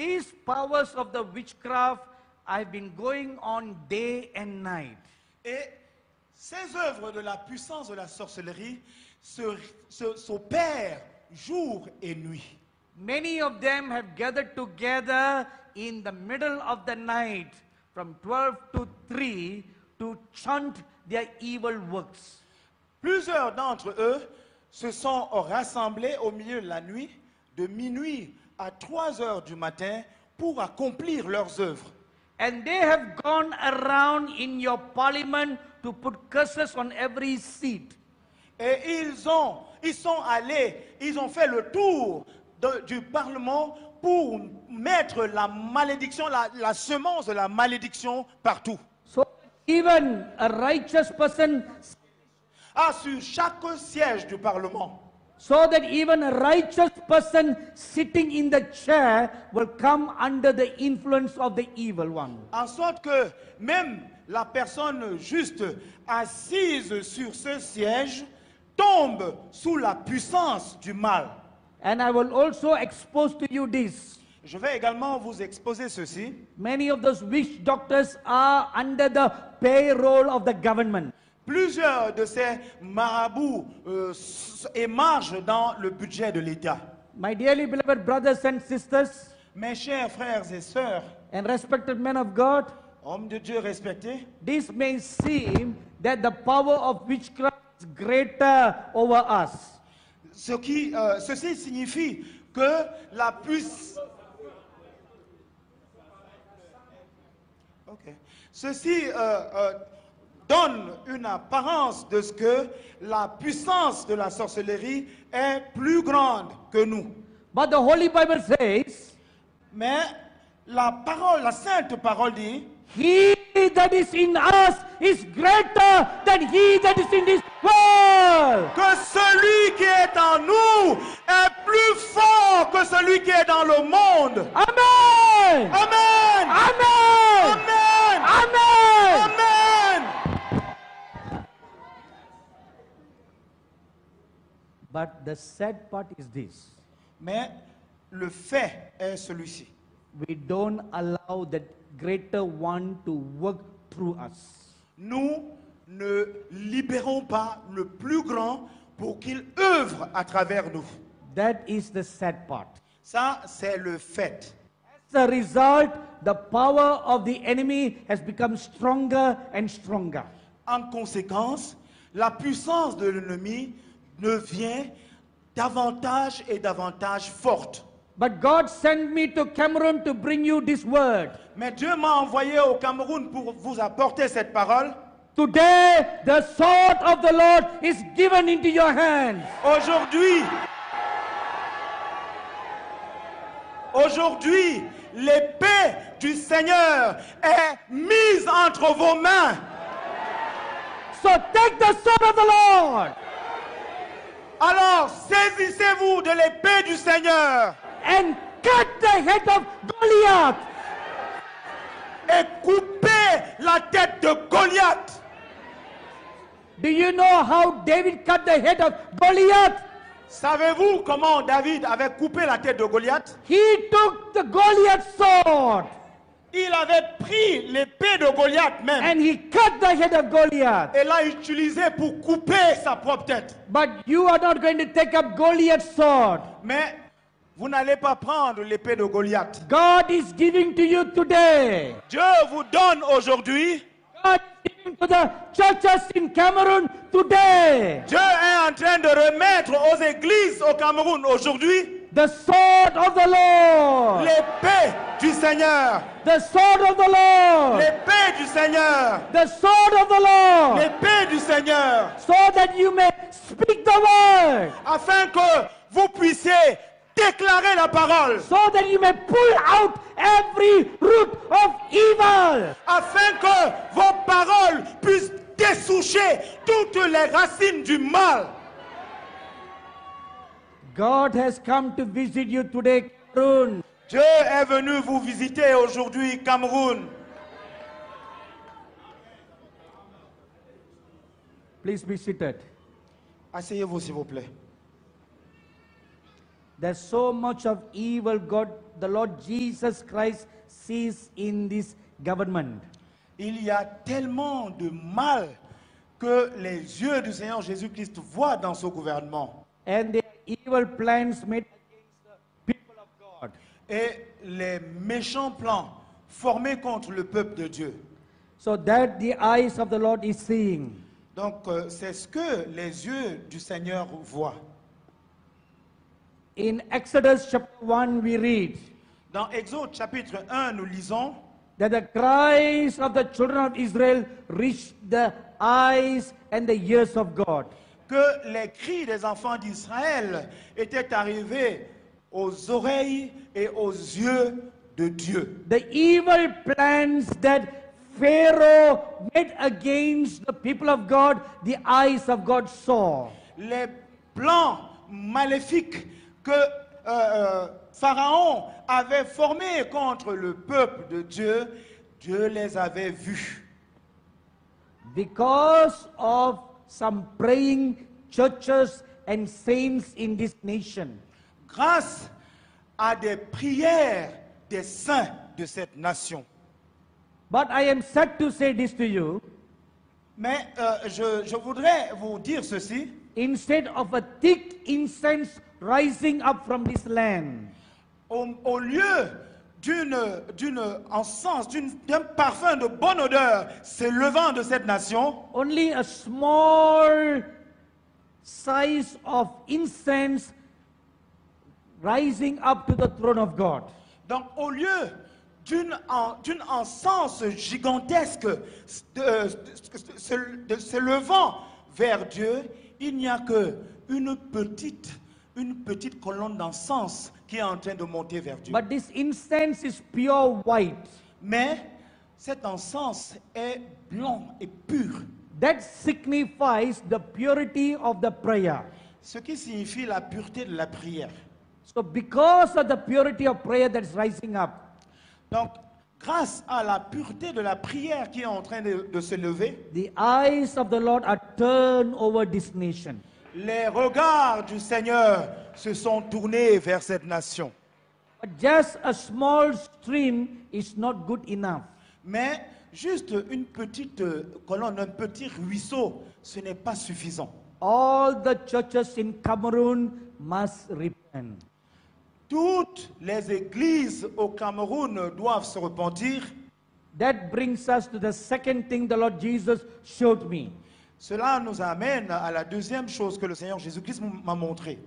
These powers of the witchcraft have been going on day and night. Et ces œuvres de la puissance de la sorcellerie s'opèrent jour et nuit. Many of them have gathered together in the middle of the night from 12 to 3 to chant their evil works. Plusieurs d'entre eux se sont rassemblés au milieu de la nuit, de minuit à 3 heures du matin, pour accomplir leurs œuvres. And they have gone around in your parliament to put curses on every seat. Et ils, ont, ils sont allés, ils ont fait le tour de- du Parlement pour mettre la malédiction, la, la semence de la malédiction partout. So even a righteous person, Ah, sur chaque siège du Parlement. So that even a righteous person sitting in the chair will come under the influence of the evil one. En sorte que même la personne juste assise sur ce siège tombe sous la puissance du mal. And I will also expose to you this. Je vais également vous exposer ceci. Many of those witch doctors are under the payroll of the government. Plusieurs de ces marabouts euh, émargent dans le budget de l'État. My dearly beloved brothers and sisters Mes chers frères et sœurs, and respected men of God, hommes de Dieu respectés, this may seem that the power of witchcraft is greater over us. ce qui, euh, ceci signifie que la puissance... Ok. Ceci euh, euh, donne une apparence de ce que la puissance de la sorcellerie est plus grande que nous. But the Holy Bible says, Mais la parole, la sainte parole dit, He that is in us is greater than he that is in this world. que celui qui est en nous est plus fort que celui qui est dans le monde. Amen. Amen. Amen. Amen. Amen. Amen. But the sad part is this Mais le fait est celui-ci. we don't allow that greater one to work through us. Nous ne libérons pas le plus grand pour qu'il œuvre à travers nous. That is the sad part. Ça, c'est le fait. As a result, the power of the enemy has become stronger and stronger. En conséquence, la puissance de l'ennemi devient davantage et davantage forte. But God sent me to Cameroon to bring you this word. Mais Dieu m'a envoyé au Cameroun pour vous apporter cette parole. Today, the sword of the Lord is given into your hands. Aujourd'hui, aujourd'hui, l'épée du Seigneur est mise entre vos mains. So take the sword of the Lord Alors saisissez-vous de l'épée du Seigneur and cut the head of Goliath. et coupez la tête de Goliath. Do you know how David cut the head of Goliath? Savez-vous comment David avait coupé la tête de Goliath? He took the Goliath sword Il avait pris l'épée de Goliath même and he cut the head of Goliath. et l'a utilisée pour couper sa propre tête. But you are not going to take up Goliath's sword. Mais vous n'allez pas prendre l'épée de Goliath. God is giving to you today. Dieu vous donne aujourd'hui, God is giving to the churches in Cameroon today. Dieu est en train de remettre aux églises au Cameroun aujourd'hui The sword of the Lord. l'épée du Seigneur. The sword of the Lord. L'épée du Seigneur. The sword of the Lord. L'épée du Seigneur. So that you may speak the word. Afin que vous puissiez déclarer la parole. So that you may pull out every root of evil. Afin que vos paroles puissent dessoucher toutes les racines du mal. God has come to visit you today, Cameroon. Dieu est venu vous visiter aujourd'hui, Cameroun. Please be seated. Asseyez-vous, s'il vous plaît. There's so much of evil God, the Lord Jesus Christ sees in this government. Il y a tellement de mal que les yeux du Seigneur Jésus-Christ voient dans ce gouvernement. And the evil plans made against the people of God. Et les méchants plans formés contre le peuple de Dieu. So that the eyes of the Lord is seeing. Donc euh, c'est ce que les yeux du Seigneur voient. In Exodus chapter 1, we read Dans Exode chapitre 1, nous lisons that the cries of the children of Israel reached the eyes and the ears of God. Que les cris des enfants d'Israël étaient arrivés aux oreilles et aux yeux de Dieu. The evil plans that Pharaoh made against the people of God, the eyes of God saw. Les plans maléfiques que euh, euh, Pharaon avait formés contre le peuple de Dieu, Dieu les avait vus. Because of some praying churches and saints in this nation. Grâce à des prières des saints de cette nation. But I am sad to say this to you. Mais euh, je, je voudrais vous dire ceci. Instead of a thick incense rising up from this land, Au, au lieu d'une d'une encens, d'un parfum de bonne odeur s'élevant de cette nation, only a small size of incense rising up to the throne of God. donc au lieu d'une d'une encens gigantesque de, de s'élevant vers Dieu, il n'y a que une petite une petite colonne d'encens qui est en train de monter vers Dieu. But this incense is pure white. Mais cet encens est blanc et pur, That signifies the purity of the prayer. ce qui signifie la pureté de la prière. So, because of the purity of prayer that's rising up, Donc, grâce à la pureté de la prière qui est en train de, de se lever, the eyes of the Lord are turned over this nation. Les regards du Seigneur se sont tournés vers cette nation. But just a small stream is not good enough. Mais juste une petite euh, colonne, un petit ruisseau, ce n'est pas suffisant. All the churches in Cameroon must repent. Toutes les églises au Cameroun doivent se repentir. That brings us to the second thing the Lord Jesus showed me. Cela nous amène à la deuxième chose que le Seigneur Jésus-Christ m'a montré.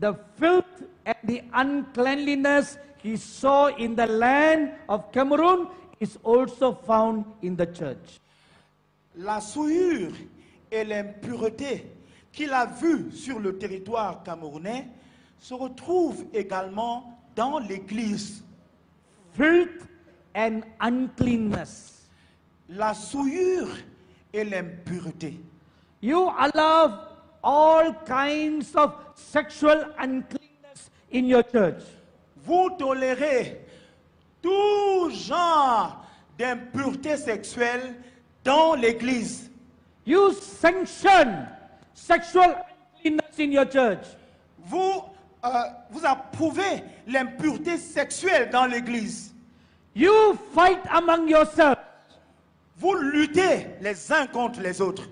The filth and the uncleanliness he saw in the land of Cameroon is also found in the church. La souillure et l'impureté qu'il a vues sur le territoire camerounais se retrouvent également dans l'Église. Filth and uncleanness. La souillure et l'impureté. You allow all kinds of sexual uncleanness in your church. Vous tolérez tout genre d'impureté sexuelle dans l'Église. You sanction sexual uncleanness in your church. Vous, euh, vous approuvez l'impureté sexuelle dans l'Église. You fight among yourselves. Vous luttez les uns contre les autres.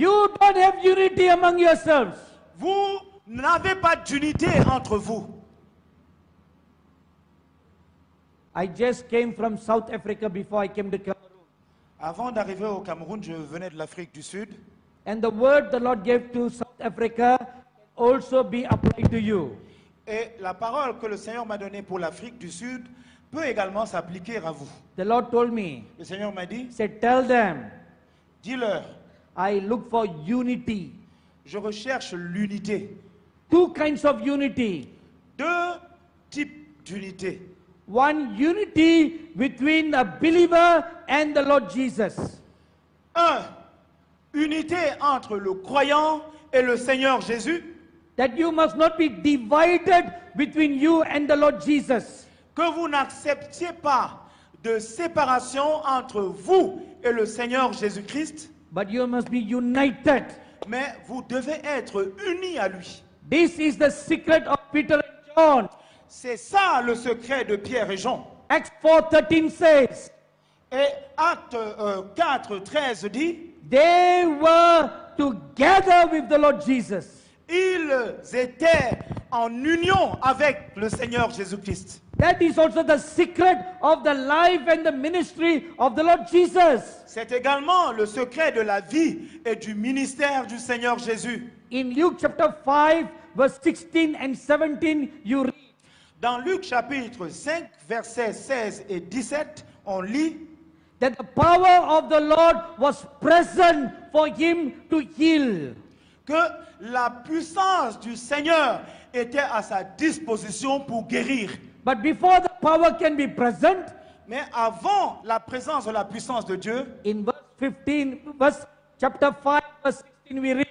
You don't have unity among yourselves. Vous n'avez pas d'unité entre vous. I just came from South Africa before I came to Cameroon. Avant d'arriver au Cameroun, je venais de l'Afrique du Sud. And the word the Lord gave to South Africa can also be applied to you. Et la parole que le Seigneur m'a donnée pour l'Afrique du Sud peut également s'appliquer à vous. The Lord told me, Le Seigneur m'a dit, He said, Tell them, dis-leur, I look for unity. je recherche l'unité. Two kinds of unity. Deux types d'unité. One unity between a believer and the Lord Jesus. Un, unité entre le croyant et le Seigneur Jésus. That you must not be divided between you and the Lord Jesus. Que vous n'acceptiez pas de séparation entre vous et le Seigneur Jésus-Christ, But you must be united. mais vous devez être unis à lui. This is the secret of Peter and John. C'est ça le secret de Pierre et Jean. Acts 4:13 says, Et Acte euh, 4, 13 dit, they were together with the Lord Jesus. ils étaient en union avec le Seigneur Jésus-Christ. That is also the secret of the life and the ministry of the Lord Jesus. C'est également le secret de la vie et du ministère du Seigneur Jésus. In Luke chapter 5, verse 16 and 17, you read, Dans Luc chapitre 5, versets 16 et 17, on lit that the power of the Lord was present for him to heal. que la puissance du Seigneur était à sa disposition pour guérir. But before the power can be present, Mais avant la présence de la puissance de Dieu, in verse 15, verse chapter 5, verse 16, we read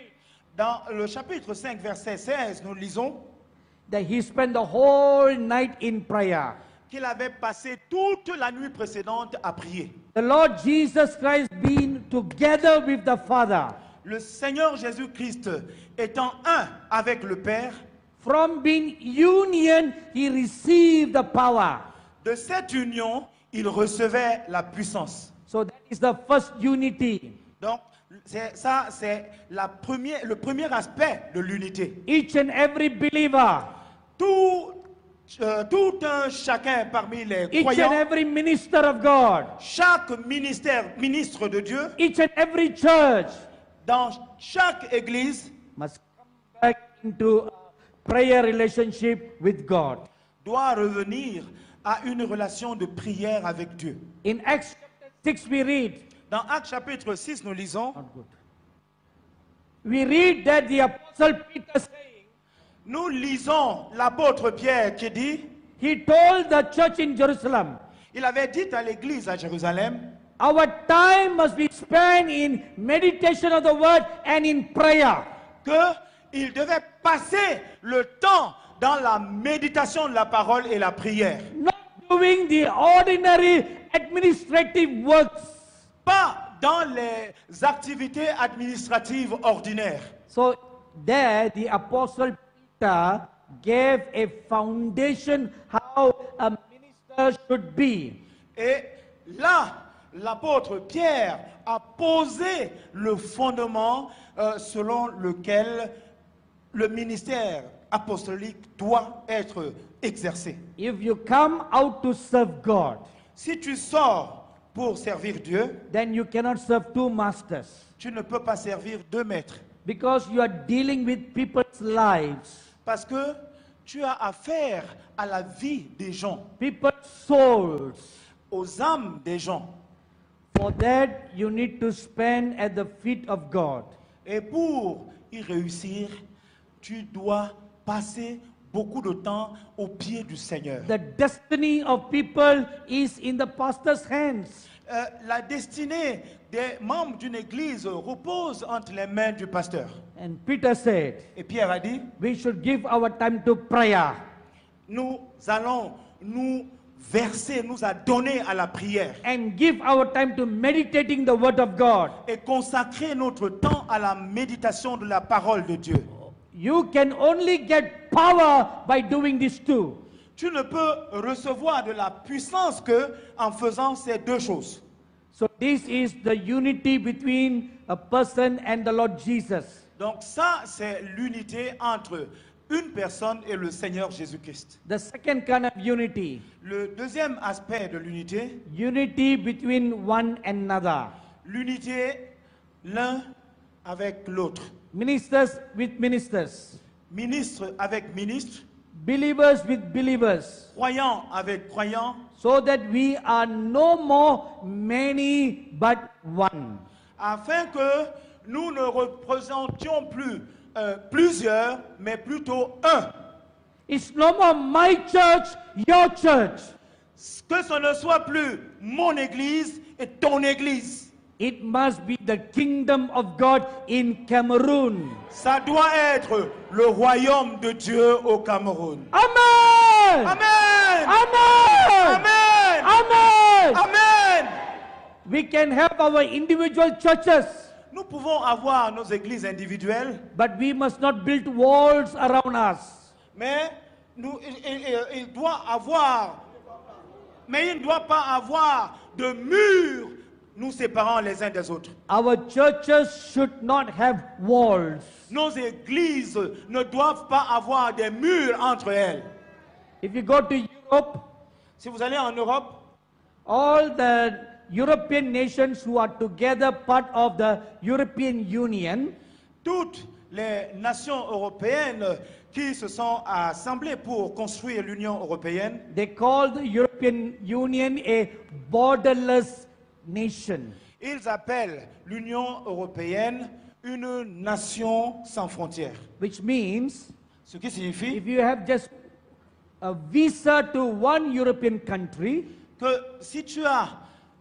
dans le chapitre 5, verset 16, nous lisons that he spent the whole night in prayer. qu'il avait passé toute la nuit précédente à prier. The Lord Jesus Christ being together with the Father. Le Seigneur Jésus-Christ étant un avec le Père, From being union, he received the power. de cette union, il recevait la puissance. So that is the first unity. Donc, ça, c'est la première- le premier aspect de l'unité. Each and every believer, Tout, euh, tout un chacun parmi les each and croyants, every minister of God, chaque ministère, ministre de Dieu, each and every church dans chaque église, must come back into a prayer relationship with God. doit revenir à une relation de prière avec Dieu. In Acts chapter 6, we read, Dans Actes chapitre 6, nous lisons. We read that the apostle Peter saying, nous lisons l'apôtre Pierre qui dit, he told the church in Jerusalem, il avait dit à l'église à Jérusalem, our time must be spent in meditation of the word and in prayer. Qu'il devait passer le temps dans la méditation de la parole et la prière. Not doing the ordinary administrative works. Pas dans les activités administratives ordinaires. So there the apostle Peter gave a foundation how a minister should be. Et là, l'apôtre Pierre a posé le fondement euh, selon lequel le ministère apostolique doit être exercé. If you come out to serve God, Si tu sors pour servir Dieu, then you cannot serve two masters tu ne peux pas servir deux maîtres because you are dealing with people's lives, parce que tu as affaire à la vie des gens, people's souls. aux âmes des gens. For that, you need to spend at the feet of God. Et pour y réussir, tu dois passer beaucoup de temps au pied du Seigneur. The destiny of people is in the pastor's hands. Euh, la destinée des membres d'une église repose entre les mains du pasteur. And Peter said, Et Pierre a dit, we should give our time to prayer. nous allons nous verser, nous adonner à la prière and give our time to meditating the word of God. et consacrer notre temps à la méditation de la parole de Dieu. You can only get power by doing these two. Tu ne peux recevoir de la puissance que en faisant ces deux choses. So this is the unity between a person and the Lord Jesus. Donc ça, c'est l'unité entre une personne et le Seigneur Jésus-Christ. The second kind of unity, Le deuxième aspect de l'unité, unity between one another. l'unité l'un avec l'autre. Ministers with ministers, Ministre avec ministre, believers with believers, croyant avec croyant, so that we are no more many but one. afin que nous ne représentions plus euh, plusieurs, mais plutôt un. It's no more my church, your church. Que ce ne soit plus mon église et ton église. It must be the kingdom of God in Cameroon. Ça doit être le royaume de Dieu au Cameroun. Amen! Amen. Amen! Amen. Amen! Amen. We can have our individual churches, Nous pouvons avoir nos églises individuelles, but we must not build walls around us. mais nous, il, il- il doit avoir, mais il ne doit pas avoir de mur nous séparant les uns des autres. Our churches should not have walls. Nos églises ne doivent pas avoir des murs entre elles. If you go to Europe, Si vous allez en Europe, all the European nations who are together part of the European Union, toutes les nations européennes qui se sont assemblées pour construire l'Union européenne, they call the European Union a borderless nation. ils appellent l'Union européenne une nation sans frontières. Which means Ce qui signifie if you have just a visa to one European country, que si tu as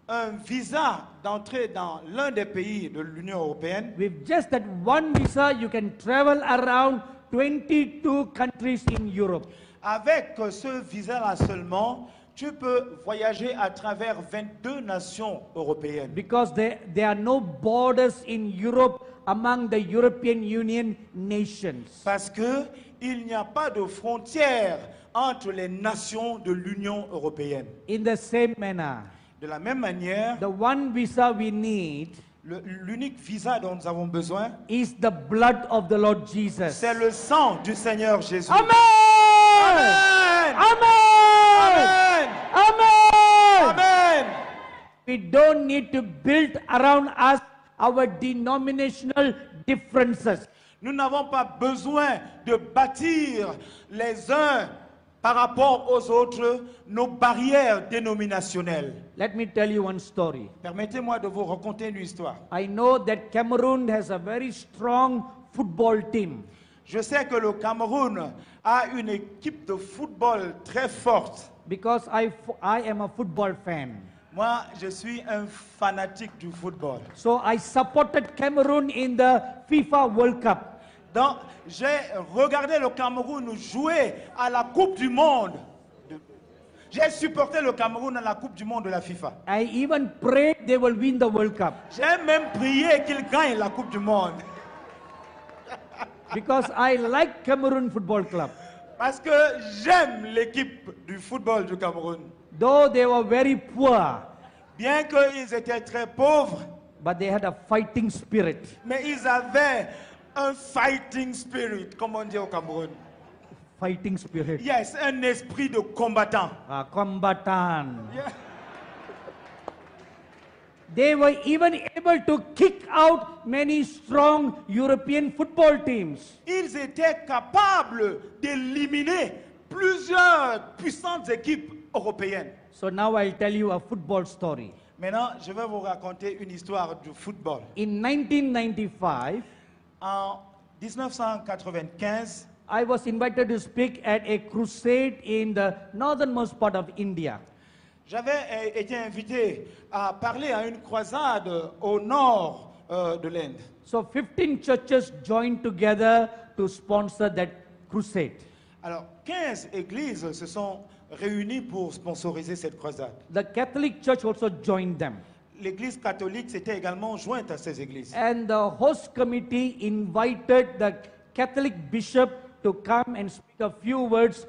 un visa d'entrée dans l'un des pays de l'Union européenne, with just that one visa, you can travel around 22 countries in Europe. avec ce visa-là seulement, tu peux voyager à travers 22 nations européennes. Because there, there are no borders in Europe among the European Union nations. Parce que il n'y a pas de frontières entre les nations de l'Union européenne. In the same manner, De la même manière, the one visa we need l'unique visa dont nous avons besoin, is the blood of the Lord Jesus. c'est le sang du Seigneur Jésus. Amen! Amen. Amen! Amen. Amen! We don't need to build around us our denominational differences. Nous n'avons pas besoin de bâtir les uns par rapport aux autres nos barrières dénominationnelles. Let me tell you one story. Permettez-moi de vous raconter une histoire. I know that Cameroon has a very strong football team. Je sais que le Cameroun a une équipe de football très forte. Because I, fo- I am a football fan. Moi, je suis un fanatique du football. So I supported Cameroon in the FIFA World Cup. Donc, j'ai regardé le Cameroun jouer à la Coupe du Monde. De- J'ai supporté le Cameroun à la Coupe du Monde de la FIFA. I even prayed they will win the World Cup J'ai même prié qu'il gagne la Coupe du Monde. because I like Cameroon Football Club. Parce que j'aime l'équipe du football du Cameroun. Though they were very poor, Bien qu'ils étaient très pauvres, but they had a fighting spirit. mais ils avaient un fighting spirit, comme on dit au Cameroun. Fighting spirit. Yes, un esprit de combattant. Uh, combatant. Yeah. They were even able to kick out many strong European football teams. Ils étaient capables d'éliminer plusieurs puissantes équipes européennes. So now I'll tell you a football story. Maintenant, je vais vous raconter une histoire du football. In 1995, En 1995, I was invited to speak at a crusade in the northernmost part of India. J'avais euh, été invité à parler à une croisade au nord euh, de l'Inde. So 15 churches joined together to sponsor that crusade. Alors, 15 églises se sont réunies pour sponsoriser cette croisade. The Catholic Church also joined them. L'église catholique s'était également jointe à ces églises. And the host committee invited the Catholic bishop to come and speak a few words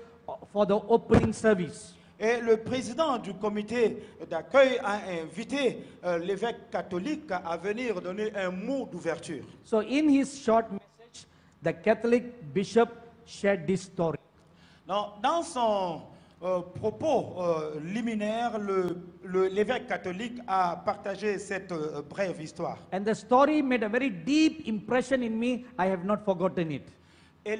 for the opening service. Et le président du comité d'accueil a invité euh, l'évêque catholique à venir donner un mot d'ouverture. So in his short message, the Catholic bishop shared this story. Dans, dans son euh, propos euh, liminaire, l'évêque catholique a partagé cette euh, brève histoire. And the story made a very deep impression in me. I have not forgotten it. Et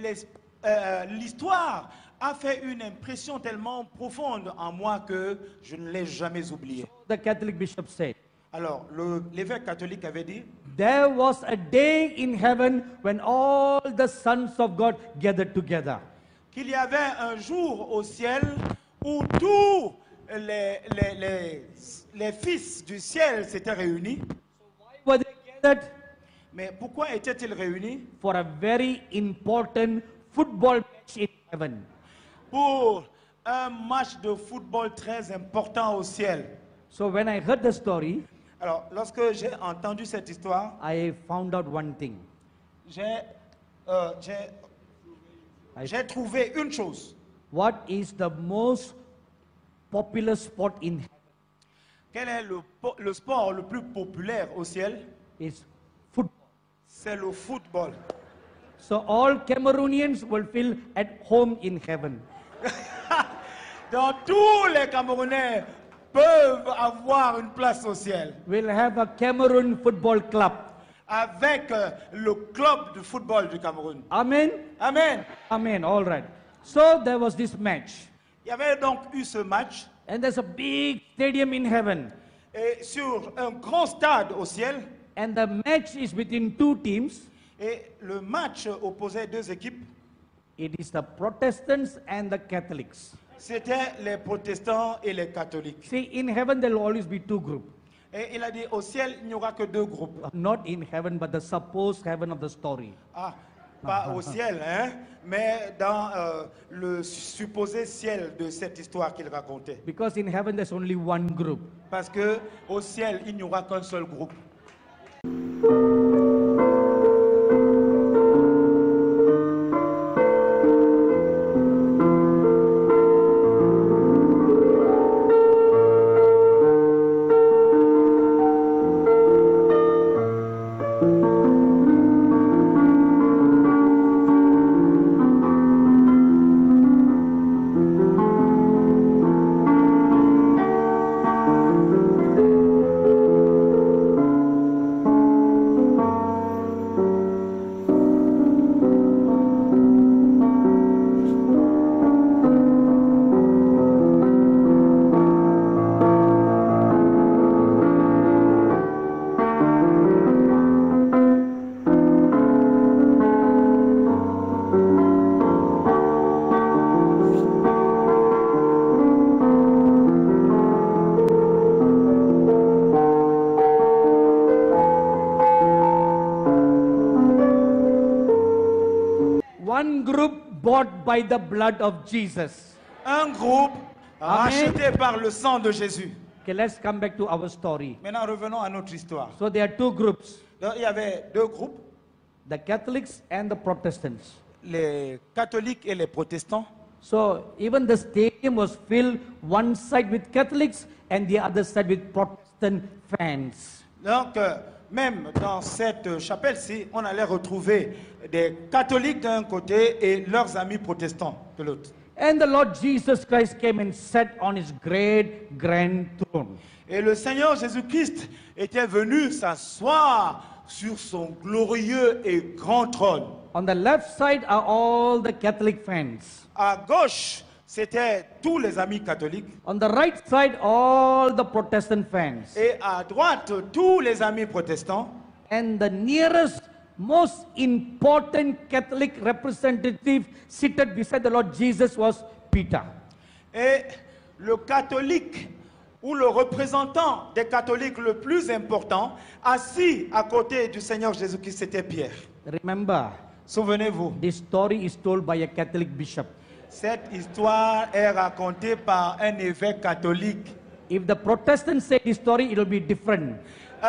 euh, l'histoire a fait une impression tellement profonde en moi que je ne l'ai jamais oubliée. The Catholic bishop said, Alors, l'évêque catholique avait dit, There was a day in heaven when all the sons of God gathered together. qu'il y avait un jour au ciel où tous les, les- les- les fils du ciel s'étaient réunis. Why were they gathered? Mais pourquoi étaient-ils réunis? For a very important football match in heaven. Pour un match de football très important au ciel. So when I heard the story, Alors, lorsque j'ai entendu cette histoire, I found out one thing. j'ai euh, j'ai- trouvé une chose. What is the most popular sport in Quel est le, le sport le plus populaire au ciel? Is football. C'est le football. So all Cameroonians will feel at home in heaven. Donc tous les Camerounais peuvent avoir une place au ciel We'll have a Cameroon football club. avec euh, le club de football du Cameroun. Amen? Amen. Amen. All right. So there was this match, Il y avait donc eu ce match and there's a big stadium in heaven, et sur un grand stade au ciel and the match is between two teams. et le match opposait deux équipes. It is the Protestants and the Catholics. C'était les protestants et les catholiques. See, in heaven there will always be two groups. Et il a dit au ciel, il n'y aura que deux groupes. Not in heaven, but the supposed heaven of the story. Ah, pas au ciel, hein, mais dans euh, le supposé ciel de cette histoire qu'il racontait. Because in heaven there's only one group. Parce que au ciel, il n'y aura qu'un seul groupe. By the blood of Jesus. Un groupe racheté par le sang de Jésus. Okay, let's come back to our story. Maintenant, revenons à notre histoire. So there are two groups Donc, il y avait deux groupes, the Catholics and the Protestants. les catholiques et les protestants. So even the stadium was filled one side with Catholics and the other side with Protestant fans. Donc, euh, même dans cette chapelle-ci, on allait retrouver des catholiques d'un côté et leurs amis protestants de l'autre. And the Lord Jesus Christ came and sat on his great grand throne. Et le Seigneur Jésus-Christ était venu s'asseoir sur son glorieux et grand trône. On the left side are all the Catholic fans. À gauche, c'était tous les amis catholiques. On the right side, all the Protestant fans. Et à droite, tous les amis protestants. And the nearest, most important Catholic representative seated beside the Lord Jesus was Peter. Et le catholique ou le représentant des catholiques le plus important, assis à côté du Seigneur Jésus-Christ, c'était Pierre. Remember, Souvenez-vous, this story is told by a Catholic bishop. Cette histoire est racontée par un évêque catholique. If the Protestants say this story, it will be different. Euh,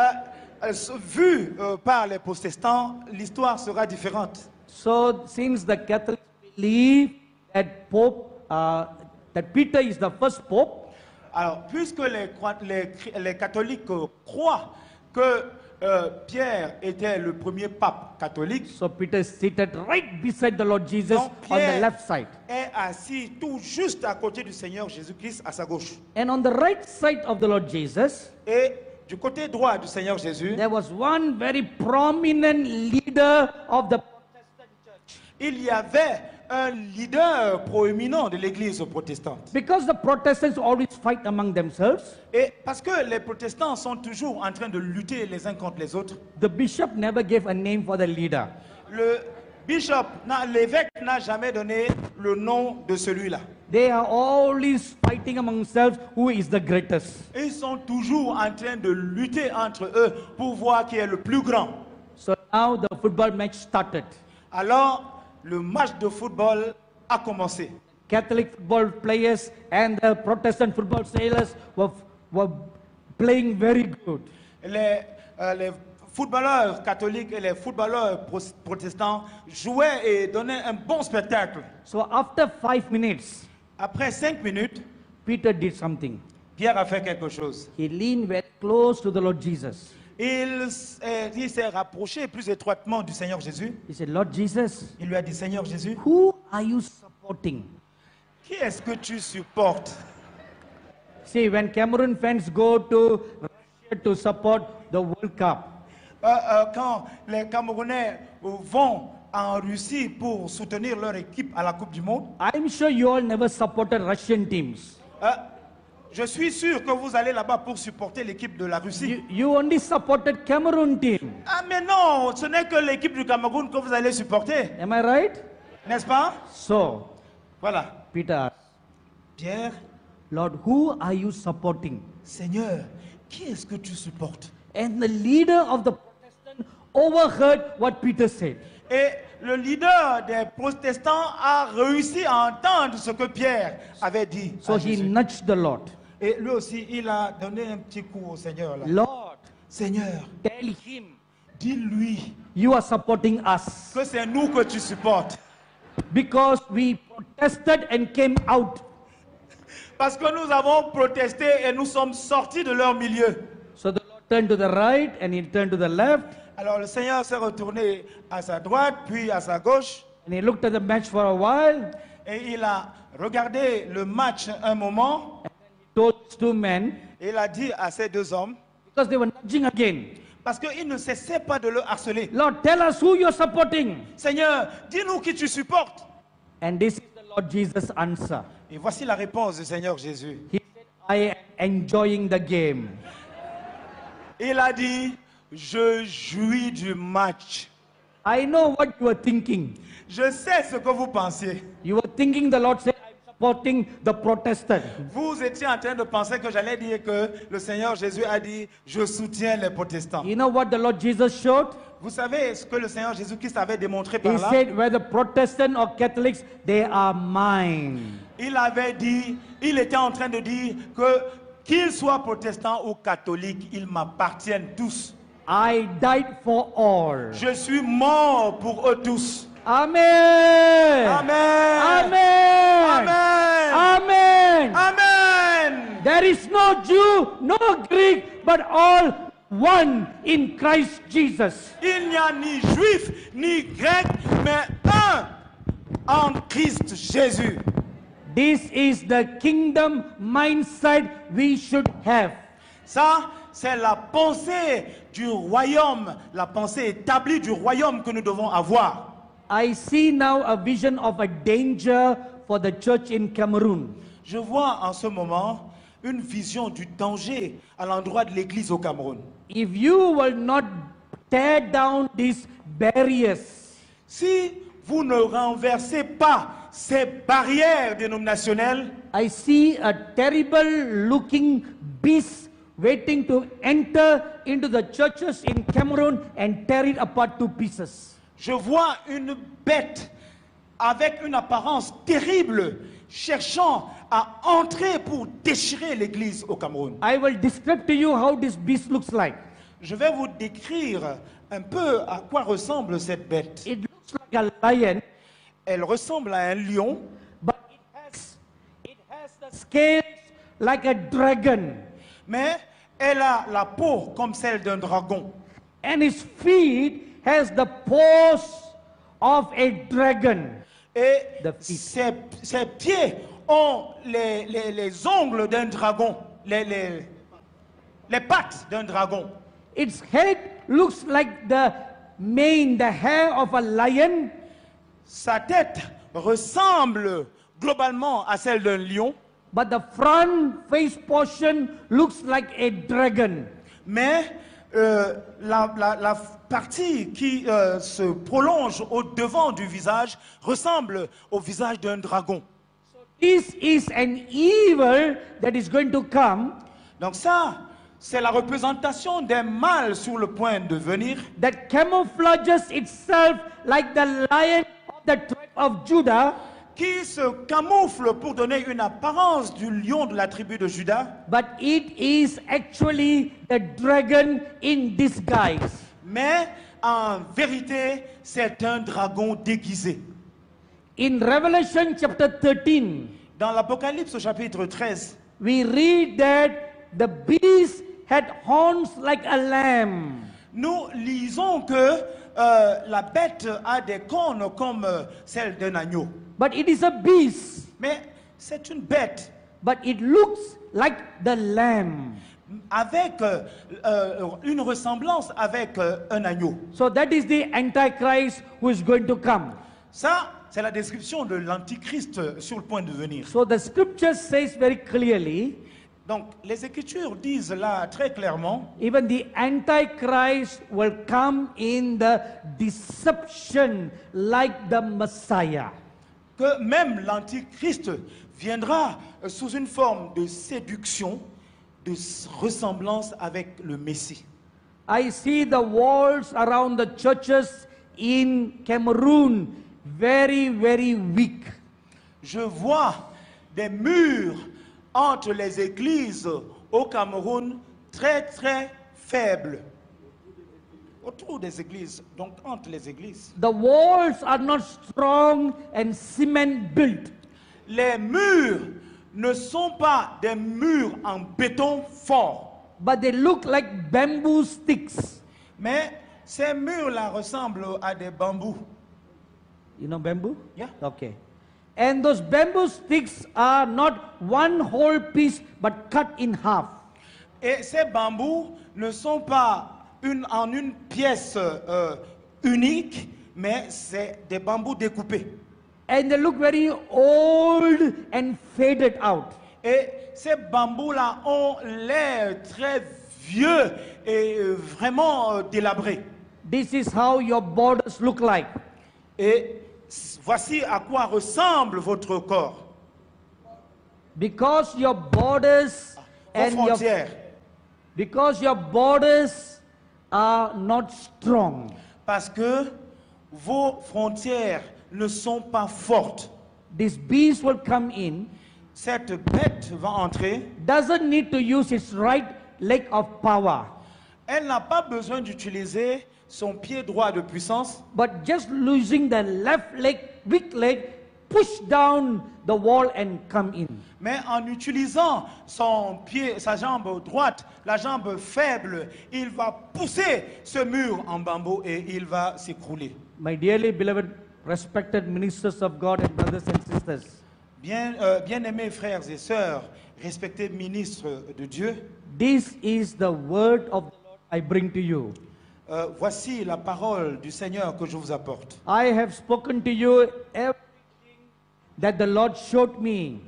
euh, vu euh, par les protestants, l'histoire sera différente. So, since the Catholics believe that Pope, uh, that Peter is the first Pope, Alors, puisque les, les les catholiques croient que euh, Pierre était le premier pape catholique, so Peter is seated right beside the Lord Jesus donc on the left side. est assis tout juste à côté du Seigneur Jésus-Christ à sa gauche. And on the right side of the Lord Jesus, Et du côté droit du Seigneur Jésus, there was one very prominent leader of the il y avait un leader proéminent de l'église protestante. because the Protestants always fight among themselves. Et parce que les protestants sont toujours en train de lutter les uns contre les autres, The bishop never gave a name for the leader. le bishop, l'évêque n'a jamais donné le nom de celui-là. They are always fighting among themselves who is the greatest. Ils sont toujours en train de lutter entre eux pour voir qui est le plus grand. So now the football match started. Alors, le match de football a commencé. Catholic football players and the Protestant football sailors were, were playing very good. Les, euh, les footballeurs catholiques et les footballeurs pro- protestants jouaient et donnaient un bon spectacle. So after five minutes, Après cinq minutes, Peter did something. Pierre a fait quelque chose. He leaned very close to the Lord Jesus. Il, euh, il s'est rapproché plus étroitement du Seigneur Jésus. He said, Lord Jesus, Il lui a dit, Seigneur Jésus, who are you supporting? qui est-ce que tu supportes? See, when Cameroon fans go to Russia to support the World Cup, Euh, euh, Quand les Camerounais euh, vont en Russie pour soutenir leur équipe à la Coupe du Monde, I'm sure you all never supported Russian teams. euh, je suis sûr que vous allez là-bas pour supporter l'équipe de la Russie. You, you only supported Cameroon team. Ah mais non, ce n'est que l'équipe du Cameroun que vous allez supporter, Am I right? n'est-ce pas? So, Voilà. Peter Pierre, Lord, who are you supporting? Seigneur, qui est-ce que tu supportes? And the leader of the Protestant overheard what Peter said. Et le leader des protestants a réussi à entendre ce que Pierre avait dit. So he nudged the Lord. Et lui aussi, il a donné un petit coup au Seigneur. là. Lord, Seigneur, tell him dis-lui you are supporting us que c'est nous que tu supportes. because we protested and came out. Parce que nous avons protesté et nous sommes sortis de leur milieu. So the Lord turned to the right and he turned to the left Alors le Seigneur s'est retourné à sa droite, puis à sa gauche, and he looked at the match for a while. et il a regardé le match un moment, These two men il a dit à ces deux hommes, because they were nudging again. parce qu'il ne cessait pas de le harceler, Lord, tell us who you're supporting. Seigneur, dis-nous qui tu supportes. And this is the Lord Jesus' answer. Et voici la réponse du Seigneur Jésus. He said, I am enjoying the game. Il a dit, je jouis du match. I know what you were thinking. Je sais ce que vous pensiez. You were thinking the Lord supporting the Protestant. Vous étiez en train de penser que j'allais dire que le Seigneur Jésus a dit, je soutiens les protestants. You know what the Lord Jesus showed? Vous savez ce que le Seigneur Jésus-Christ avait démontré par He là? said, whether Protestant or Catholics, they are mine. Il avait dit, il était en train de dire que qu'ils soient protestants ou catholiques, ils m'appartiennent tous. I died for all. Je suis mort pour eux tous. Amen. Amen. Amen. Amen. Amen. There is no Jew, no Greek, but all one in Christ Jesus. Il n'y a ni juif ni grec, mais un en Christ Jésus. This is the kingdom mindset we should have. Ça, c'est la pensée du royaume, la pensée établie du royaume que nous devons avoir. I see now a vision of a danger for the church in Cameroon. Je vois en ce moment une vision du danger à l'endroit de l'Église au Cameroun. If you will not tear down these barriers, Si vous ne renversez pas ces barrières dénominationnelles, I see a terrible looking beast waiting to enter into the churches in Cameroon and tear it apart to pieces. Je vois une bête avec une apparence terrible cherchant à entrer pour déchirer l'Église au Cameroun. I will describe to you how this beast looks like. Je vais vous décrire un peu à quoi ressemble cette bête. It looks like a lion, Elle ressemble à un lion, but it has, it has the scales like a dragon, mais elle a la peau comme celle d'un dragon. and its feet has the paws of a dragon. Et ses, ses pieds ont les, les- les ongles d'un dragon, les, les- les pattes d'un dragon. Its head looks like the mane, the hair of a lion, Sa tête ressemble globalement à celle d'un lion, but the front face portion looks like a dragon. mais euh, la, la- la partie qui euh, se prolonge au devant du visage ressemble au visage d'un dragon. This is an evil that is going to come. Donc ça, c'est la représentation d'un mal sur le point de venir. That camouflages itself like the lion of the tribe of Judah, qui se camoufle pour donner une apparence du lion de la tribu de Judas, but it is actually the dragon in disguise. mais en vérité, c'est un dragon déguisé. In Revelation chapter 13, Dans l'Apocalypse chapitre 13, we read that the beast had horns like a lamb. nous lisons que euh, la bête a des cornes comme euh, celle d'un agneau. But it is a beast, Mais c'est une bête but it looks like the lamb. avec euh, euh, une ressemblance avec euh, un agneau. So that is the Antichrist who is going to come. Ça, c'est la description de l'Antichrist sur le point de venir. So the scripture says very clearly, Donc, les Écritures disent là très clairement even the Antichrist will come in the deception like the Messiah. Que même l'Antichrist viendra euh, sous une forme de séduction, de ressemblance avec le Messie. I see the walls around the churches in Cameroon very, very weak. Je vois des murs entre les églises au Cameroun très très faibles. Autour des églises, donc entre les églises. The walls are not strong and cement built. Les murs ne sont pas des murs en béton fort, but they look like bamboo sticks. mais ces murs-là ressemblent à des bambous. You know bamboo? Yeah. Okay. And those bamboo sticks are not one whole piece but cut in half. Et ces bambous ne sont pas une, en une pièce euh, unique, mais c'est des bambous découpés. And they look very old and faded out. Et ces bambous-là ont l'air très vieux et vraiment euh, délabrés. This is how your borders look like. Et voici à quoi ressemble votre corps, Because your borders vos and your, frontières. because your borders are not strong. Parce que vos frontières ne sont pas fortes. This beast will come in, Cette bête va entrer. doesn't need to use its right leg of power. Elle n'a pas besoin d'utiliser son pied droit de puissance, but just losing the left leg, weak leg, push down the wall and come in. mais en utilisant son pied, sa jambe droite, la jambe faible, il va pousser ce mur en bambou et il va s'écrouler. My dearly beloved, respected ministers of God and brothers and sisters, Bien, euh, bien-aimés frères et sœurs, respectés ministres de Dieu, this is the word of the Lord I bring to you. euh, voici la parole du Seigneur que je vous apporte. I have spoken to you everything that the Lord showed me.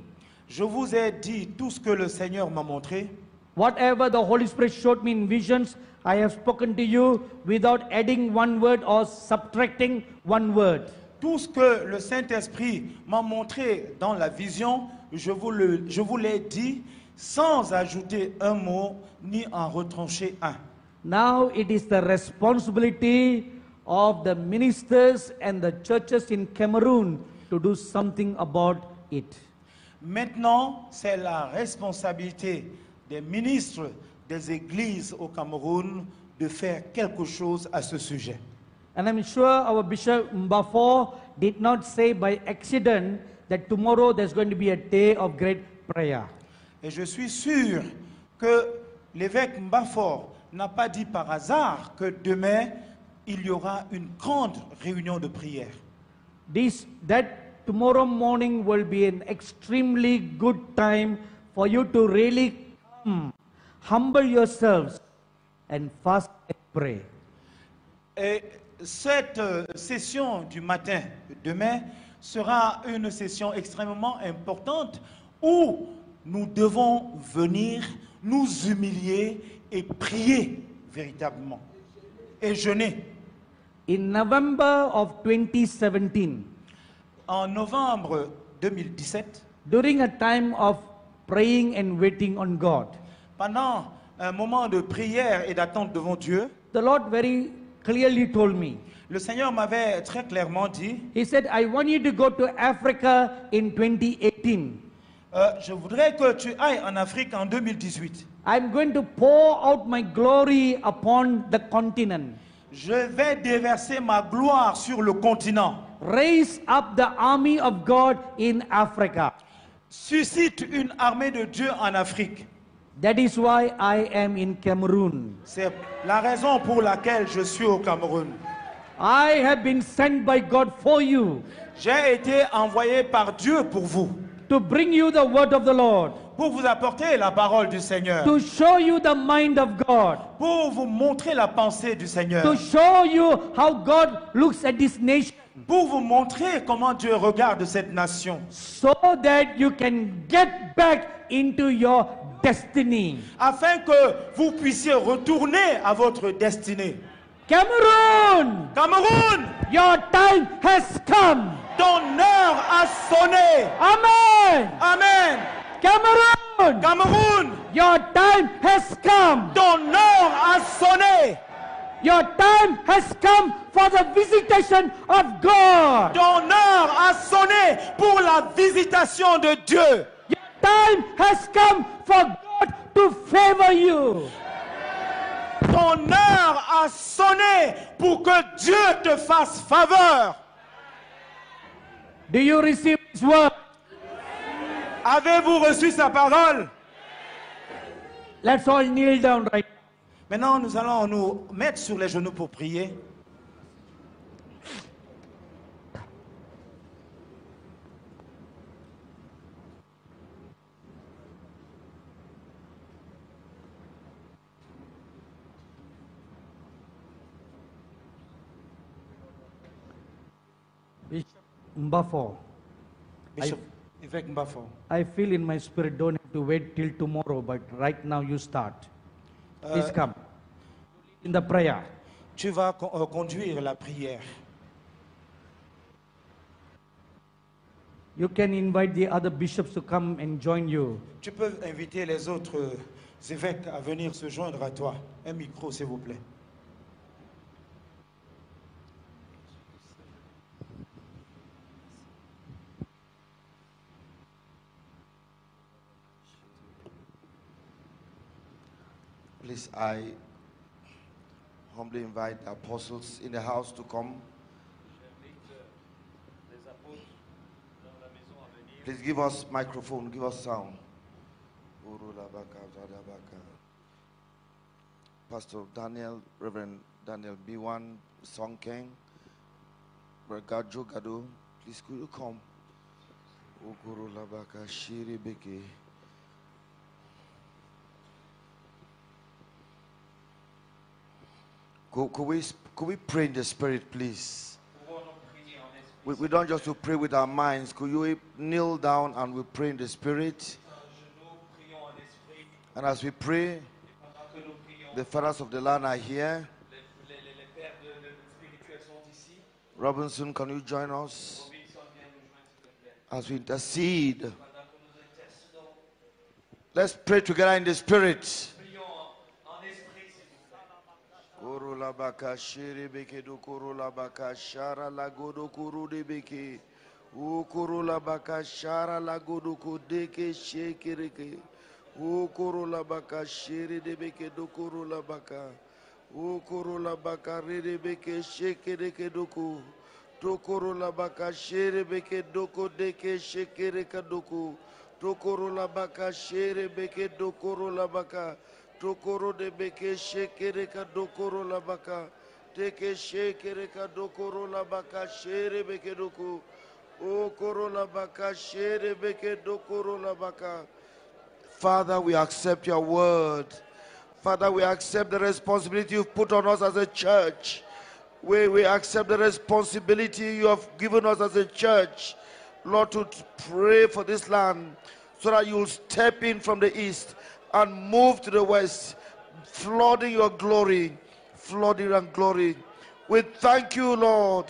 Je vous ai dit tout ce que le Seigneur m'a montré. Whatever the Holy Spirit showed me in visions, I have spoken to you without adding one word or subtracting one word. Tout ce que le Saint-Esprit m'a montré dans la vision, je vous, le, je vous l'ai dit sans ajouter un mot ni en retrancher un. Now it is the responsibility of the ministers and the churches in Cameroon to do something about it. Maintenant, c'est la responsabilité des ministres des églises au Cameroun de faire quelque chose à ce sujet. And I'm sure our Bishop Mbafo did not say by accident that tomorrow there's going to be a day of great prayer. Et je suis sûr que l'évêque Mbafor n'a pas dit par hasard que demain, il y aura une grande réunion de prière. This that tomorrow morning will be an extremely good time for you to really come, humble yourselves and fast and pray. Et cette euh, session du matin de demain sera une session extrêmement importante où nous devons venir nous humilier et prier véritablement et jeûner. In November of 2017, En novembre 2017, during a time of praying and waiting on God, pendant un moment de prière et d'attente devant Dieu, the Lord very clearly told me, le Seigneur m'avait très clairement dit, He said, I want you to go to Africa in 2018. euh, je voudrais que tu ailles en Afrique en 2018. I'm going to pour out my glory upon the continent. Je vais déverser ma gloire sur le continent. Raise up the army of God in Africa. suscite une armée de Dieu en Afrique. That is why I am in Cameroon. C'est la raison pour laquelle je suis au Cameroun. I have been sent by God for you J'ai été envoyé par Dieu pour vous, to bring you the word of the Lord, pour vous apporter la parole du Seigneur, to show you the mind of God, pour vous montrer la pensée du Seigneur, to show you how God looks at this nation pour vous montrer comment Dieu regarde cette nation, so that you can get back into your destiny. afin que vous puissiez retourner à votre destinée. Cameroon, Cameroun, your time has come. ton heure a sonné. Amen. Amen. Cameroon, Cameroun, your time has come. ton heure a sonné. Your time has come for the visitation of God. Ton heure a sonné pour la visitation de Dieu. Your time has come for God to favor you. Ton heure a sonné pour que Dieu te fasse faveur. Do you receive His word? Avez-vous reçu sa parole? Let's all kneel down right Maintenant, nous allons nous mettre sur les genoux pour prier. Bishop Mbafo. Bishop Mbafo. I feel in my spirit, don't have to wait till tomorrow, but right now you start. Please Euh, come. In the prayer. Tu vas con- euh, conduire la prière. You can invite the other bishops to come and join you. Tu peux inviter les autres euh, évêques à venir se joindre à toi. Un micro, s'il vous plaît. I humbly invite the apostles in the house to come. Please give us microphone, give us sound. Pastor Daniel, Reverend Daniel B1, Song King, Bragajo Gado, please could you come? Could, could, we, could we pray in the spirit, please? We, we don't just to pray with our minds. Could you kneel down and we pray in the spirit? And as we pray, the fathers of the land are here. Robinson, can you join us as we intercede? Let's pray together in the spirit. Koro la baka shere beke do koro la baka shara la godo kuru de beke. O koro la baka shara la godo ko deke sheke. O koro la baka shere de beke do koro la baka. O koro la baka re de beke sheke reke doko. To la baka shere beke doko deke sheke reka doko. To koro la baka shere beke do koro la baka. Tokoro de beke shekere ka dokoro la baka. Teke shekere ka dokoro la baka shere beke doko. O koro la baka shere beke dokoro la baka. Father, we accept your word. Father, we accept the responsibility you've put on us as a church. We, we accept the responsibility you have given us as a church, Lord, to pray for this land so that you'll step in from the east and move to the west, flooding your glory, flooding your glory. We thank you, Lord,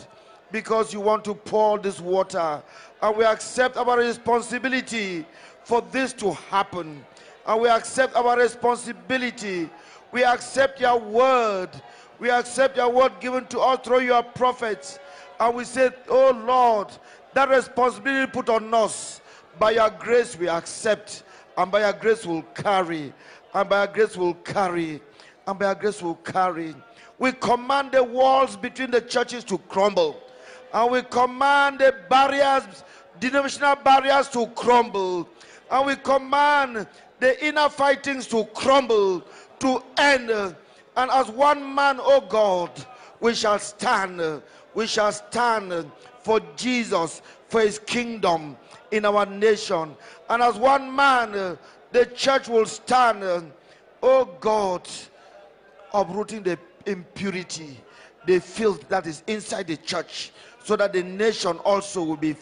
because you want to pour this water. And we accept our responsibility for this to happen. And we accept our responsibility. We accept your word. We accept your word given to us through your prophets. And we say, Oh Lord, that responsibility put on us. By your grace we accept. And by your grace we'll carry. And by your grace we'll carry. And by your grace we'll carry. We command the walls between the churches to crumble. And we command the barriers, denominational barriers to crumble. And we command the inner fightings to crumble, to end. And as one man, oh God, we shall stand. We shall stand for Jesus, for his kingdom in our nation. And as one man, the church will stand, oh God, uprooting the impurity, the filth that is inside the church, so that the nation also will be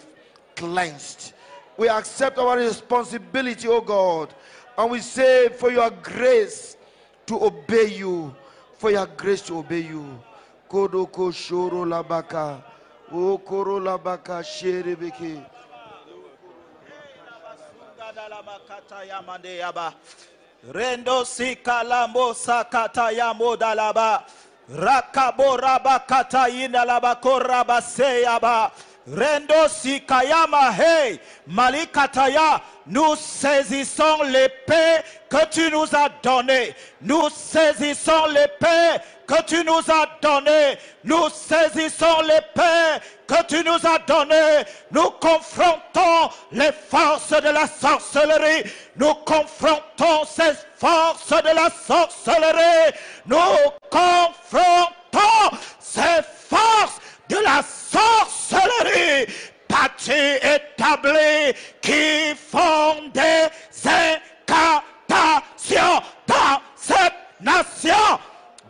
cleansed. We accept our responsibility, oh God, and we say, for your grace to obey you, for your grace to obey you kodoko shoro labaka okoro labaka sherebeke rendo sikalambo sakata yamodalaba rakaborabakata yinalaba korabaseyaba Rendo sikayama hey. Malikataya. Nous saisissons l'épée que tu nous as donnée. Nous saisissons l'épée que tu nous as donnée. Nous saisissons l'épée que tu nous as donnée. Nous confrontons les forces de la sorcellerie. Nous confrontons ces forces de la sorcellerie. Nous confrontons ces forces de la sorcellerie bâties établies qui font des incantations dans cette nation.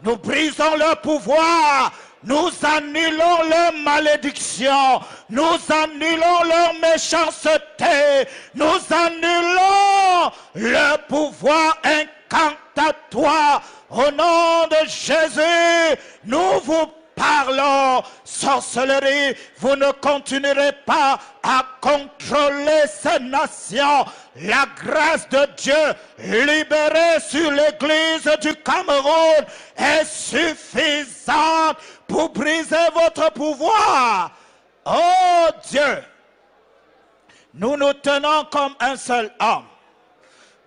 Nous brisons leur pouvoir. Nous annulons leur malédiction. Nous annulons leur méchanceté. Nous annulons le pouvoir incantatoire. Au nom de Jésus, nous vous parlons. Sorcellerie, vous ne continuerez pas à contrôler ces nations. La grâce de Dieu libérée sur l'église du Cameroun est suffisante pour briser votre pouvoir. Oh Dieu, nous nous tenons comme un seul homme.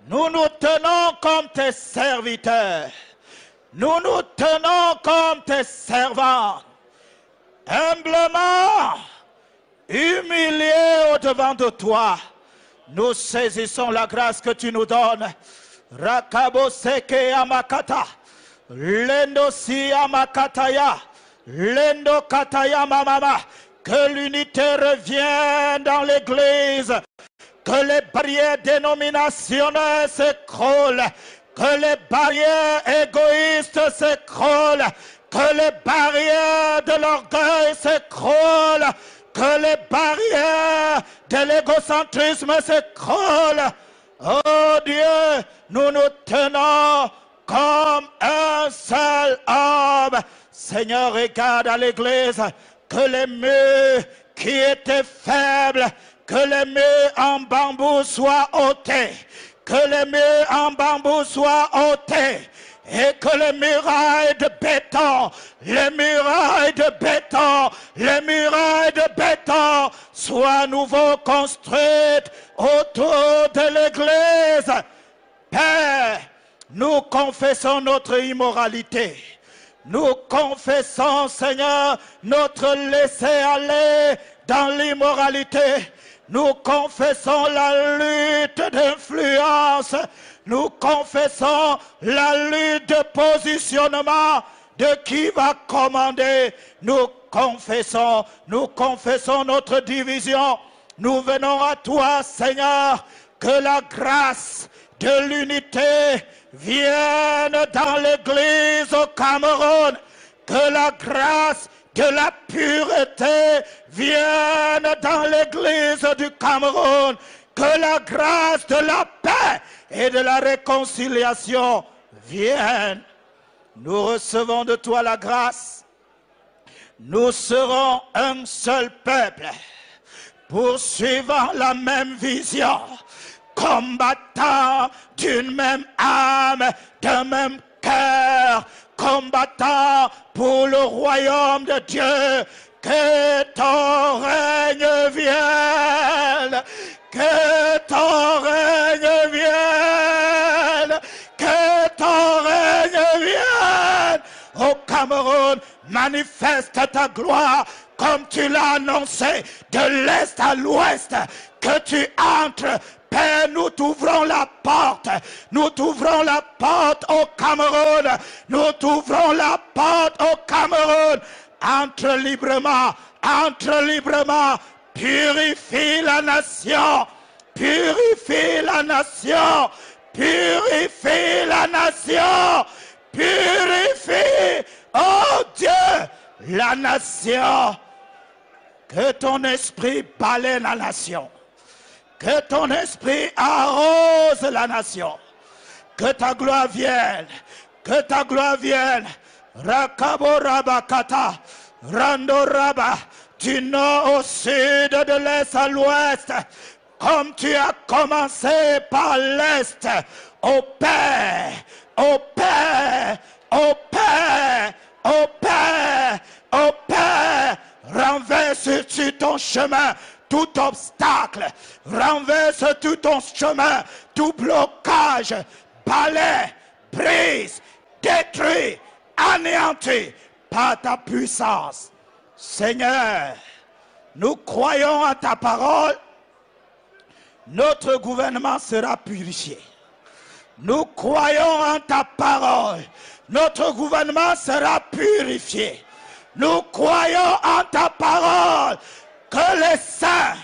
Nous nous tenons comme tes serviteurs. Nous nous tenons comme tes servants. Humblement, humiliés au-devant de toi, nous saisissons la grâce que tu nous donnes. Rakabo seke amakata. Lendo si amakataya. Lendo kataya mamama. Que l'unité revienne dans l'église. Que les barrières dénominationnelles s'écroulent. Que les barrières égoïstes s'écroulent. Que les barrières de l'orgueil s'écroulent. Que les barrières de l'égocentrisme s'écroulent. Oh Dieu, nous nous tenons comme un seul homme. Seigneur, regarde à l'église que les murs qui étaient faibles, que les murs en bambou soient ôtés, que les murs en bambou soient ôtés. Et que les murailles de béton, les murailles de béton, les murailles de béton soient à nouveau construites autour de l'église. Père, nous confessons notre immoralité. Nous confessons, Seigneur, notre laisser-aller dans l'immoralité. Nous confessons la lutte d'influence. Nous confessons la lutte de positionnement de qui va commander. Nous confessons, nous confessons notre division. Nous venons à toi, Seigneur, que la grâce de l'unité vienne dans l'église au Cameroun. Que la grâce de la pureté vienne dans l'église du Cameroun. Que la grâce de la paix et de la réconciliation vienne. Nous recevons de toi la grâce. Nous serons un seul peuple, poursuivant la même vision, combattant d'une même âme, d'un même cœur, combattant pour le royaume de Dieu. Que ton règne vienne, que ton règne vienne, que ton règne vienne. Au Cameroun, manifeste ta gloire comme tu l'as annoncé de l'est à l'ouest, que tu entres Père, nous t'ouvrons la porte. Nous t'ouvrons la porte au Cameroun. Nous t'ouvrons la porte au Cameroun. Entre librement, entre librement. Purifie la nation. Purifie la nation. Purifie la nation. Purifie, oh Dieu, la nation. Que ton esprit balaie la nation. Que ton esprit arrose la nation. Que ta gloire vienne. Que ta gloire vienne. Rakabo Rabakata. Rando Raba. Du nord au sud, de l'est à l'ouest. Comme tu as commencé par l'est. Au Père. Au Père. Au Père. Au Père. Au Père. Renverse sur ton chemin tout obstacle, renverse tout ton chemin, tout blocage, balaie, brise, détruit, anéantit par ta puissance. Seigneur, nous croyons en ta parole, notre gouvernement sera purifié. Nous croyons en ta parole, notre gouvernement sera purifié. Nous croyons en ta parole que les saints,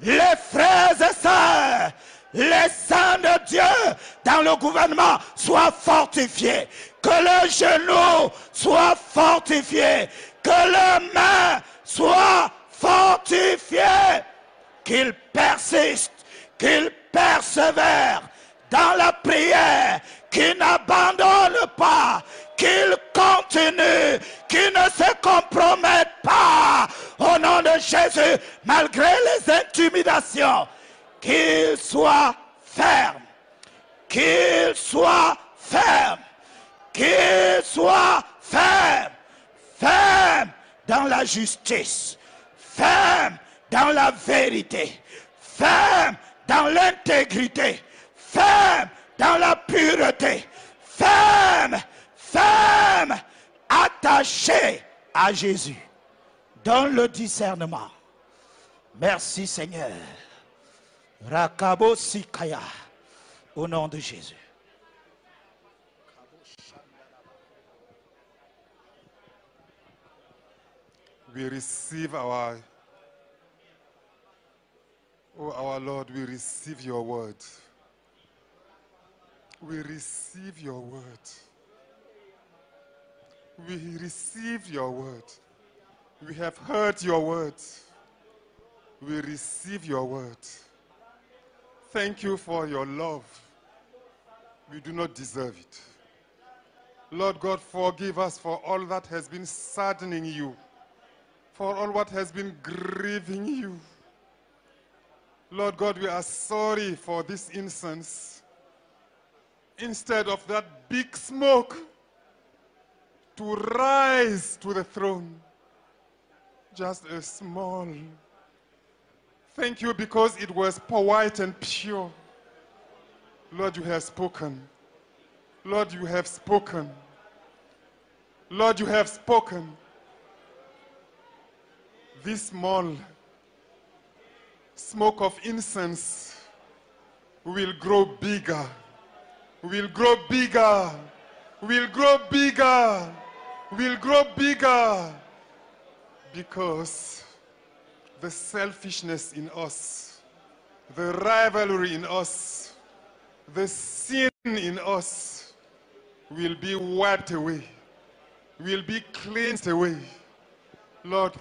les frères et sœurs, les saints de Dieu dans le gouvernement soient fortifiés, que leurs genoux soient fortifiés, que leurs mains soient fortifiées, qu'ils persistent, qu'ils persévèrent dans la prière, qu'ils n'abandonnent pas, qu'ils continuent, qu'ils ne se compromettent pas au nom de Jésus, malgré les intimidations, qu'ils soient fermes, qu'ils soient fermes, qu'ils soient fermes, fermes dans la justice, fermes dans la vérité, fermes dans l'intégrité, fermes dans la pureté, fermes, fermes, attachés à Jésus. Donne le discernement. Merci Seigneur. Rakabo Sikaya. Au nom de Jésus. we receive our oh our lord we receive your word we receive your word we receive your word. We have heard your word we receive your word. Thank you for your love. We do not deserve it. Lord god forgive us for all that has been saddening you for all what has been grieving you. Lord God, we are sorry for this incense. Instead of that big smoke to rise to the throne, just a small. Thank you because it was white and pure. Lord, you have spoken. Lord, you have spoken. Lord, you have spoken this small smoke of incense will grow bigger, will grow bigger, will grow bigger, will grow bigger because the selfishness in us, the rivalry in us, the sin in us will be wiped away, will be cleansed away. Lord,